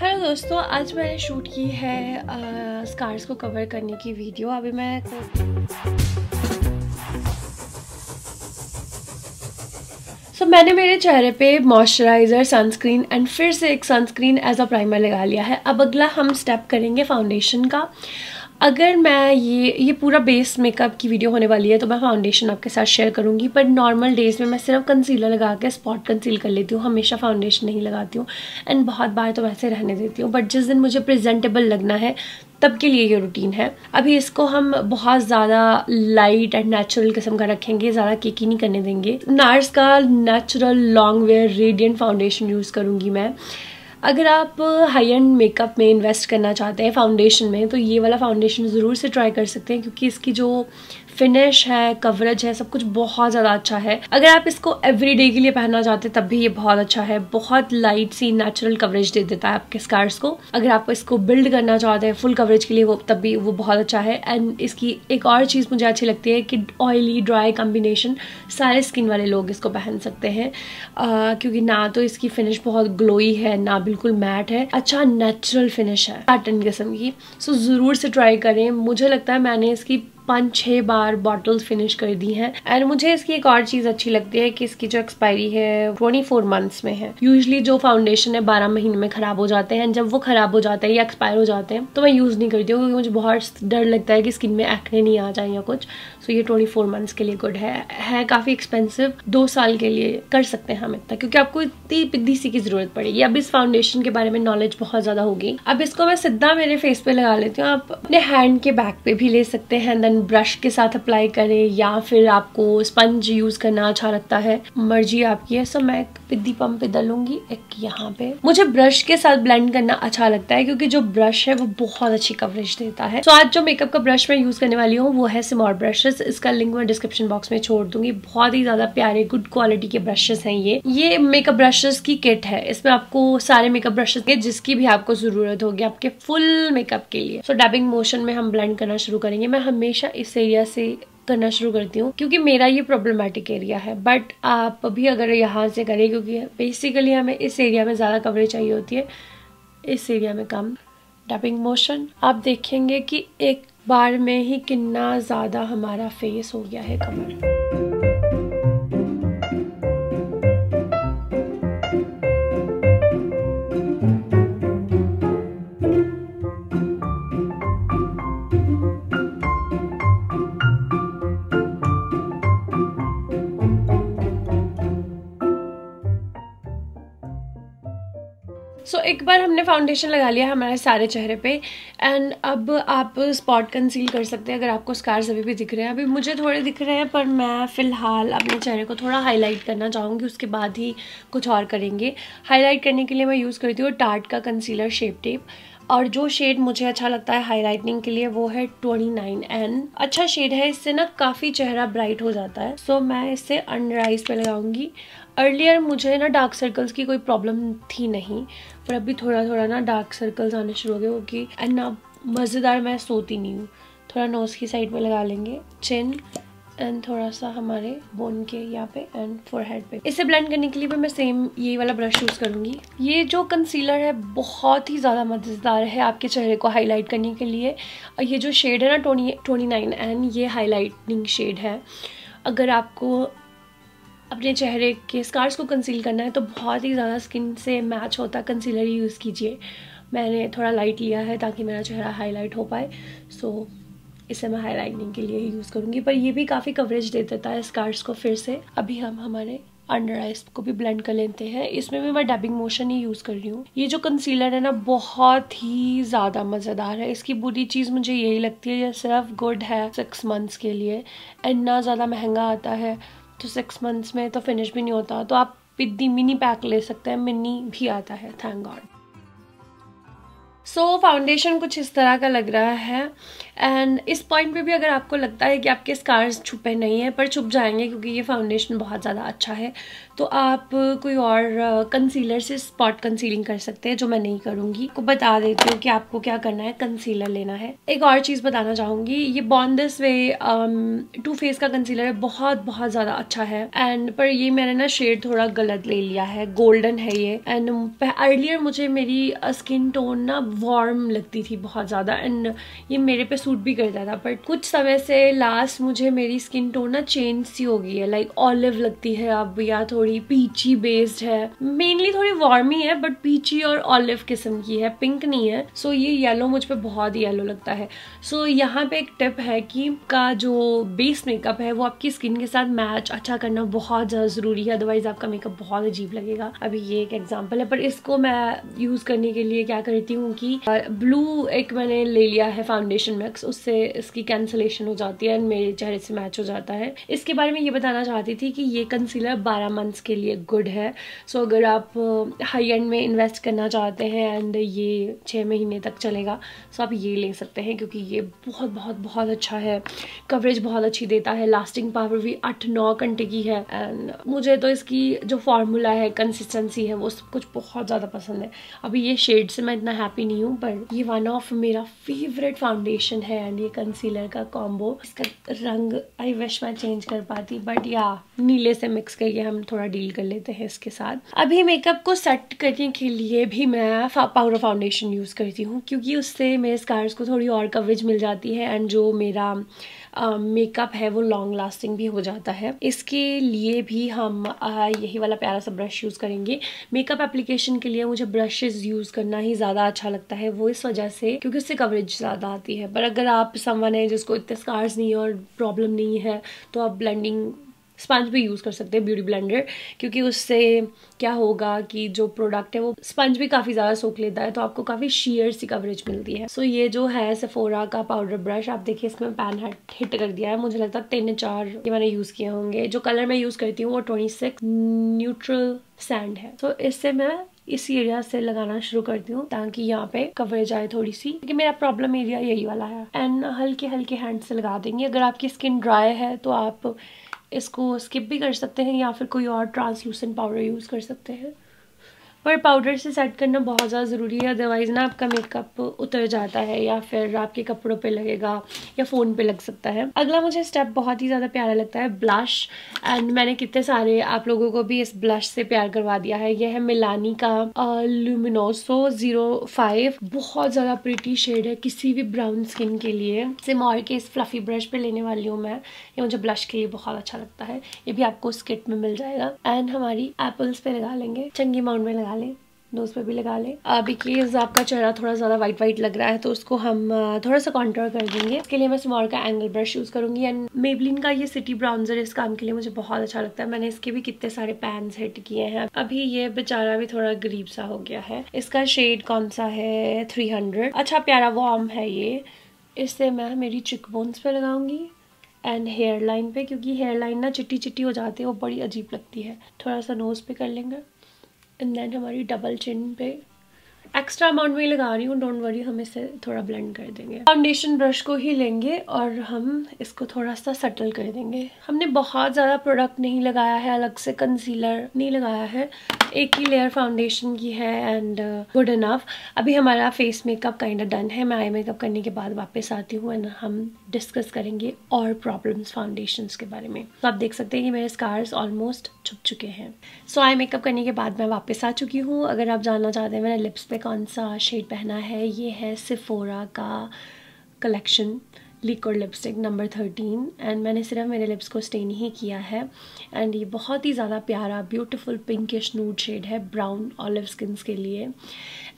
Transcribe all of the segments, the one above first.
Hello दोस्तों आज मैंने शूट की है स्कार्स को कवर करने की वीडियो अभी मैं सो so, मैंने मेरे चेहरे पे मॉइस्चराइज़र सनस्क्रीन एंड फिर से एक सनस्क्रीन एज अ प्राइमर लगा लिया है। अब अगला हम स्टेप करेंगे फाउंडेशन का। अगर मैं ये ये पूरा बेस मेकअप की वीडियो होने वाली है तो मैं फाउंडेशन आपके साथ शेयर करूँगी पर नॉर्मल डेज़ में मैं सिर्फ़ कंसीलर लगा के स्पॉट कंसील कर लेती हूँ, हमेशा फाउंडेशन नहीं लगाती हूँ एंड बहुत बार तो वैसे रहने देती हूँ बट जिस दिन मुझे प्रेजेंटेबल लगना है, तब के लिए ये रूटीन है। अभी इसको हम बहुत ज़्यादा लाइट एंड नेचुरल किस्म का रखेंगे, ज़्यादा केकी नहीं करने देंगे। नार्स का natural long wear radiant foundation use करूँगी मैं। अगर आप हाई एंड मेकअप में इन्वेस्ट करना चाहते हैं फाउंडेशन में तो ये वाला फाउंडेशन ज़रूर से ट्राई कर सकते हैं, क्योंकि इसकी जो फिनिश है कवरेज है, सब कुछ बहुत ज़्यादा अच्छा है। अगर आप इसको एवरी डे के लिए पहनना चाहते तब भी ये बहुत अच्छा है। बहुत लाइट सी नेचुरल कवरेज दे देता है आपके स्कार्स को। अगर आप इसको बिल्ड करना चाहते हैं फुल कवरेज के लिए, वो, तब भी वो बहुत अच्छा है। एंड इसकी एक और चीज़ मुझे अच्छी लगती है कि ऑयली ड्राई कॉम्बिनेशन सारे स्किन वाले लोग इसको पहन सकते हैं। क्योंकि ना तो इसकी फिनिश बहुत ग्लोई है, ना बिल्कुल मैट है। अच्छा नेचुरल फिनिश है पैटर्न किस्म की सो ज़रूर से ट्राई करें। मुझे लगता है मैंने इसकी पाँच छः बार बॉटल्स फिनिश कर दी हैं। एंड मुझे इसकी एक और चीज़ अच्छी लगती है कि इसकी जो एक्सपायरी है ट्वेंटी फोर मंथ्स में है। यूजली जो फाउंडेशन है, बारह महीने में ख़राब हो जाते हैं। जब वो ख़राब हो जाते हैं या एक्सपायर हो जाते हैं तो मैं यूज़ नहीं करती हूँ, क्योंकि मुझे बहुत डर लगता है कि स्किन में एक्ने नहीं आ जाए या कुछ। सो ये ट्वेंटी फोर मंथ्स के लिए गुड है। है काफ़ी एक्सपेंसिव दो साल के लिए कर सकते हैं हम इतना, क्योंकि आपको इतनी पिद्दी सी की ज़रूरत पड़ेगी। अब इस फाउंडेशन के बारे में नॉलेज बहुत ज़्यादा होगी। अब इसको मैं सीधा मेरे फेस पे लगा लेती हूँ। आप अपने हैंड के बैक पे भी ले सकते हैं। देन ब्रश के साथ अप्लाई करें या फिर आपको स्पंज यूज़ करना अच्छा लगता है। मर्ज़ी आपकी है सो मैं पिद्दी पम्प पे डालूँगी एक यहाँ पे। मुझे ब्रश के साथ ब्लेंड करना अच्छा लगता है क्योंकि जो ब्रश है वो बहुत अच्छी कवरेज देता है। सो so, आज जो मेकअप का ब्रश मैं यूज़ करने वाली हूँ वो है सिमोर ब्रशेस इसका लिंक मैं डिस्क्रिप्शन बॉक्स में छोड़ दूँगी। बहुत ही ज़्यादा प्यारे गुड क्वालिटी के ब्रशेस हैं ये। ये मेकअप ब्रशेस की किट है। इसमें आपको सारे मेकअप ब्रशेस के जिसकी भी आपको ज़रूरत होगी आपके फुल मेकअप के लिए। सो डैबिंग मोशन में हम ब्लेंड करना शुरू करेंगे। मैं हमेशा इस एरिया से करना शुरू करती हूँ, क्योंकि मेरा ये प्रॉब्लमेटिक एरिया है। बट आप भी अगर यहाँ से करें, क्योंकि बेसिकली हमें इस एरिया में ज़्यादा कवरेज चाहिए होती है, इस एरिया में कम डबिंग मोशन आप देखेंगे कि एक बार में ही कितना ज़्यादा हमारा फेस हो गया है कमर एक बार हमने फाउंडेशन लगा लिया हमारे सारे चेहरे पे एंड अब आप स्पॉट कंसील कर सकते हैं अगर आपको स्कार्स अभी भी दिख रहे हैं। अभी मुझे थोड़े दिख रहे हैं, पर मैं फ़िलहाल अपने चेहरे को थोड़ा हाईलाइट करना चाहूँगी, उसके बाद ही कुछ और करेंगे। हाईलाइट करने के लिए मैं यूज़ करती हूँ टार्ट का कंसीलर शेप टेप और जो शेड मुझे अच्छा लगता है हाईलाइटनिंग के लिए वो है ट्वेंटी नाइन एन अच्छा शेड है, इससे ना काफ़ी चेहरा ब्राइट हो जाता है। सो मैं इसे अंडर आइज़ पे लगाऊँगी। अर्लियर मुझे ना डार्क सर्कल्स की कोई प्रॉब्लम थी नहीं, पर अभी थोड़ा थोड़ा ना डार्क सर्कल्स आने शुरू हो गए क्योंकि एंड ना मज़ेदार मैं सोती नहीं हूँ। थोड़ा नोज़ की साइड में लगा लेंगे। चिन एंड थोड़ा सा हमारे बोन के यहाँ पे एंड फोरहेड पे। इसे ब्लेंड करने के लिए भी मैं सेम ये वाला ब्रश यूज़ करूँगी। ये जो कंसीलर है बहुत ही ज़्यादा मज़ेदार है आपके चेहरे को हाईलाइट करने के लिए। और ये जो शेड है ना ट्वेंटी ट्वेंटी नाइन एंड ये हाईलाइटनिंग शेड है। अगर आपको अपने चेहरे के स्कार्स को कंसील करना है तो बहुत ही ज़्यादा स्किन से मैच होता कंसीलर यूज़ कीजिए। मैंने थोड़ा लाइट लिया है ताकि मेरा चेहरा हाईलाइट हो पाए। सो so, इसे मैं हाईलाइटनिंग के लिए यूज़ करूँगी। पर ये भी काफ़ी कवरेज दे देता है स्कार्स को फिर से। अभी हम हमारे अंडर आइज़ को भी ब्लेंड कर लेते हैं। इसमें भी मैं डबिंग मोशन ही यूज़ कर रही हूँ। ये जो कंसीलर है ना, बहुत ही ज़्यादा मज़ेदार है। इसकी बुरी चीज़ मुझे यही लगती है, ये सिर्फ़ गुड है सिक्स मंथ्स के लिए। एंड ना ज़्यादा महँगा आता है तो सिक्स मंथ्स में तो फिनिश भी नहीं होता। तो आप पिद्दी मिनी पैक ले सकते हैं मिनी भी आता है थैंक गॉड सो फाउंडेशन कुछ इस तरह का लग रहा है। एंड इस पॉइंट पे भी अगर आपको लगता है कि आपके स्कार्स छुपे नहीं हैं, पर छुप जाएँगे क्योंकि ये फाउंडेशन बहुत ज़्यादा अच्छा है तो आप कोई और कंसीलर से स्पॉट कंसीलिंग कर सकते हैं, जो मैं नहीं करूँगी। को बता देती हूँ कि आपको क्या करना है कंसीलर लेना है। एक और चीज़ बताना चाहूँगी, ये बॉन्ड दिस वे टू फेस का कंसीलर बहुत बहुत ज़्यादा अच्छा है। एंड पर ये मैंने ना शेड थोड़ा गलत ले लिया है गोल्डन है ये। एंड अर्लियर मुझे मेरी स्किन टोन ना वार्म लगती थी बहुत ज़्यादा। एंड ये मेरे पे सूट भी करता था बट कुछ समय से लास्ट मुझे मेरी स्किन टोन ना चेंज सी हो गई है लाइक ऑलिव लगती है अब या थोड़ी पीची बेस्ड है। मेनली थोड़ी वार्म ही बट पीची और ऑलिव किस्म की है पिंक नहीं है। सो so ये येलो मुझ पर बहुत येलो लगता है। सो so यहाँ पे एक टिप है कि का जो बेस मेकअप है, वो आपकी स्किन के साथ मैच अच्छा करना बहुत ज़्यादा ज़रूरी है अदरवाइज़ आपका मेकअप बहुत अजीब लगेगा। अभी ये एक एग्ज़ाम्पल है, पर इसको मैं यूज़ करने के लिए क्या करती हूँ कि ब्लू एक मैंने ले लिया है फाउंडेशन मैक्स उससे इसकी कैंसलेशन हो जाती है एंड मेरे चेहरे से मैच हो जाता है। इसके बारे में ये बताना चाहती थी कि ये कंसीलर बारह मंथ्स के लिए गुड है। सो so, अगर आप हाई एंड में इन्वेस्ट करना चाहते हैं एंड ये छः महीने तक चलेगा सो so आप ये ले सकते हैं क्योंकि ये बहुत बहुत बहुत अच्छा है। कवरेज बहुत अच्छी देता है। लास्टिंग पावर भी आठ नौ घंटे की है। एंड मुझे तो इसकी जो फार्मूला है कंसिस्टेंसी है वो सब कुछ बहुत ज़्यादा पसंद है। अभी ये शेड से मैं इतना हैप्पी नहीं हूँ पर ये वन ऑफ़ मेरा फेवरेट फाउंडेशन है एंड ये कंसीलर का कॉम्बो इसका रंग आई विश मैं चेंज कर पाती बट या नीले से मिक्स करके हम थोड़ा डील कर लेते हैं इसके साथ। अभी मेकअप को सेट करने के लिए भी मैं पाउडर फाउंडेशन यूज़ करती हूँ, क्योंकि उससे मेरे स्कार्स को थोड़ी और कवरेज मिल जाती है एंड जो मेरा मेकअप है, वो लॉन्ग लास्टिंग भी हो जाता है। इसके लिए भी हम यही वाला प्यारा सा ब्रश यूज़ करेंगे। मेकअप एप्लीकेशन के लिए मुझे ब्रशेज यूज़ करना ही ज़्यादा अच्छा लगता है। वो इस वजह से, क्योंकि उससे कवरेज ज़्यादा आती है। पर अगर आप समवन है जिसको इतने स्कार्स नहीं है और प्रॉब्लम नहीं है तो आप ब्लेंडिंग स्पंज भी यूज़ कर सकते हैं ब्यूटी ब्लेंडर क्योंकि उससे क्या होगा कि जो प्रोडक्ट है वो स्पंज भी काफ़ी ज़्यादा सोख लेता है तो आपको काफ़ी शेयर सी कवरेज मिलती है। सो so, ये जो है सेफोरा का पाउडर ब्रश आप देखिए इसमें पैन हेड हिट कर दिया है। मुझे लगता है तीन चार ये मैंने यूज़ किए होंगे। जो कलर मैं यूज़ करती हूँ वो ट्वेंटी सिक्स न्यूट्रल सैंड है। तो so, इससे मैं इस एरिया से लगाना शुरू करती हूँ ताकि यहाँ पे कवरेज आए थोड़ी सी क्योंकि मेरा प्रॉब्लम एरिया यही वाला है। एंड हल्के हल्के हैंड से लगा देंगे। अगर आपकी स्किन ड्राई है तो आप इसको स्किप भी कर सकते हैं या फिर कोई और ट्रांसलूसेंट पाउडर यूज़ कर सकते हैं। पर पाउडर से सेट करना बहुत ज़्यादा ज़रूरी है अदरवाइज़ ना आपका मेकअप उतर जाता है या फिर आपके कपड़ों पे लगेगा या फ़ोन पे लग सकता है। अगला मुझे स्टेप बहुत ही ज़्यादा प्यारा लगता है ब्लश एंड मैंने कितने सारे आप लोगों को भी इस ब्लश से प्यार करवा दिया है। यह है मिलानी का लुमिनोसो ज़ीरो फाइव बहुत ज़्यादा प्रिटी शेड है किसी भी ब्राउन स्किन के लिए। सिमॉर के इस फ्लफ़ी ब्रश पे लेने वाली हूँ मैं। ये मुझे ब्लश के लिए बहुत अच्छा लगता है। ये भी आपको उस में मिल जाएगा। एंड हमारी एप्पल्स पे लगा लेंगे। चंगी अमाउंट में लगा लें नोज़ पे भी लगा लें। अभी केस आपका चेहरा थोड़ा ज़्यादा वाइट वाइट लग रहा है तो उसको हम थोड़ा सा कॉन्ट्रोल कर देंगे। इसके लिए मैं स्मॉल का एंगल ब्रश यूज़ करूँगी एंड मेबलिन का ये सिटी ब्राउन्जर इस काम के लिए मुझे बहुत अच्छा लगता है। मैंने इसके भी कितने सारे पैन हिट किए हैं। अभी ये बेचारा भी थोड़ा गरीब सा हो गया है। इसका शेड कौन सा है? थ्री अच्छा प्यारा वॉर्म है ये। इससे मैं मेरी चिक बोन्स पे लगाऊँगी एंड हेयर लाइन पे, क्योंकि हेयर लाइन ना चिट्टी चिट्टी हो जाती है, वो बड़ी अजीब लगती है। थोड़ा सा नोज़ पे कर लेंगे। एंड देन हमारी डबल चिन पे एक्स्ट्रा अमाउंट में लगा रही हूँ डोंट वरी हम इसे थोड़ा ब्लेंड कर देंगे। फाउंडेशन ब्रश को ही लेंगे और हम इसको थोड़ा सा सेटल कर देंगे। हमने बहुत ज़्यादा प्रोडक्ट नहीं लगाया है, अलग से कंसीलर नहीं लगाया है। एक ही लेयर फाउंडेशन की है एंड गुड इनफ अभी हमारा फेस मेकअप काइंड डन है. मैं आई मेकअप करने के बाद वापस आती हूँ एंड हम डिस्कस करेंगे और प्रॉब्लम्स फाउंडेशन के बारे में. तो आप देख सकते हैं कि मेरे स्कार्स ऑलमोस्ट छुप चुके हैं. सो आई मेकअप करने के बाद मैं वापस आ चुकी हूँ. अगर आप जानना चाहते हैं मैंने लिप्स पे कौन सा शेड पहना है, ये है सिफोरा का collection liquid lipstick number thirteen and मैंने सिर्फ़ मेरे लिप्स को स्टेन ही किया है। एंड ये बहुत ही ज़्यादा प्यारा ब्यूटीफुल पिंकिश नूड शेड है ब्राउन ऑलिव स्किन्स के लिए।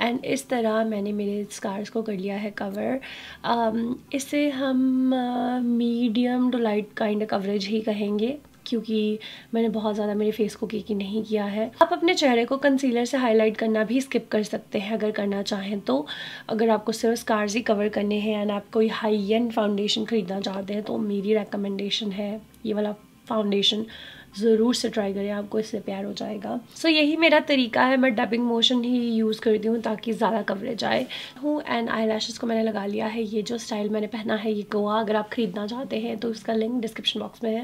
एंड इस तरह मैंने मेरे स्कार्स को कर लिया है कवर um, इसे हम medium to light kind coverage ही कहेंगे। क्योंकि मैंने बहुत ज़्यादा मेरे फेस को केकी नहीं किया है। आप अपने चेहरे को कंसीलर से हाईलाइट करना भी स्किप कर सकते हैं अगर करना चाहें तो। अगर आपको सिर्फ़ स्कार्स ही कवर करने हैं एंड आप कोई हाई एंड फाउंडेशन ख़रीदना चाहते हैं तो मेरी रिकमेंडेशन है। ये वाला फाउंडेशन ज़रूर से ट्राई करें आपको इससे प्यार हो जाएगा। सो so, यही मेरा तरीका है मैं डबिंग मोशन ही यूज़ करती हूँ ताकि ज़्यादा कवरेज आए। हूँ एंड आई को मैंने लगा लिया है ये जो स्टाइल मैंने पहना है ये गोवा अगर आप ख़रीदना चाहते हैं तो इसका लिंक डिस्क्रिप्शन बॉक्स में है।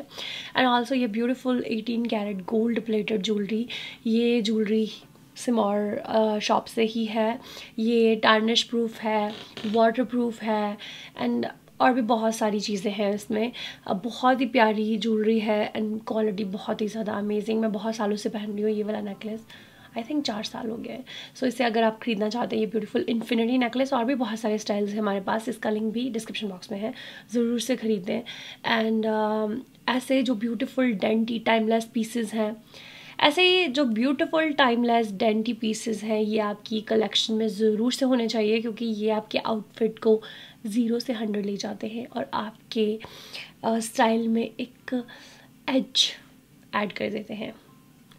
एंड ऑल्सो ये beautiful eighteen carat gold plated jewellery ये ज्वेलरी सिमोर शॉप से ही है। ये टार्निश प्रूफ है वाटर प्रूफ है एंड और भी बहुत सारी चीज़ें हैं इसमें। बहुत ही प्यारी ज्वेलरी है एंड क्वालिटी बहुत ही ज़्यादा अमेजिंग मैं बहुत सालों से पहन रही हूँ ये वाला नेकलेस आई थिंक चार साल हो गए सो so, इसे अगर आप ख़रीदना चाहते हैं ये ब्यूटीफुल इन्फिनिटी नेकलेस और भी बहुत सारे स्टाइल्स हैं हमारे पास। इसका लिंक भी डिस्क्रिप्शन बॉक्स में है। ज़रूर से ख़रीदें। एंड uh, ऐसे जो ब्यूटीफुल डेंटी टाइमलेस पीसेज हैं ऐसे ही जो ब्यूटीफुल टाइमलेस डेंटी पीसेस हैं ये आपकी कलेक्शन में ज़रूर से होने चाहिए क्योंकि ये आपके आउटफिट को ज़ीरो से हंड्रेड ले जाते हैं और आपके स्टाइल में एक एज ऐड कर देते हैं।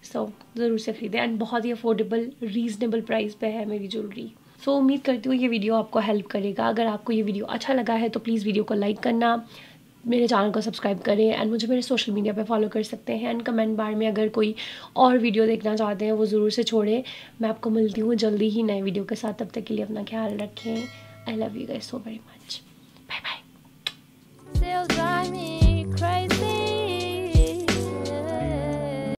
सो so, ज़रूर से ख़रीदें एंड बहुत ही अफोर्डेबल रीज़नेबल प्राइस पे है मेरी ज्वेलरी सो so, उम्मीद करती हूँ ये वीडियो आपको हेल्प करेगा। अगर आपको ये वीडियो अच्छा लगा है तो प्लीज़ वीडियो को लाइक करना। मेरे चैनल को सब्सक्राइब करें एंड मुझे मेरे सोशल मीडिया पे फॉलो कर सकते हैं एंड कमेंट बार में अगर कोई और वीडियो देखना चाहते हैं, वो ज़रूर से छोड़ें। मैं आपको मिलती हूँ जल्दी ही नए वीडियो के साथ। तब तक के लिए अपना ख्याल रखें। I love you guys so very much bye bye